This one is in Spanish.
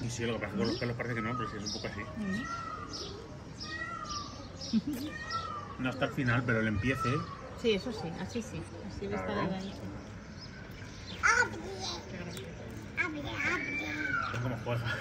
Y sí, lo que pasa es con los pelos parece que no, pero sí es un poco así. No hasta el final, pero el empiece. Sí, eso sí, así sí. Así de Claro. esta delgadita. Abre, abre. Es como juega.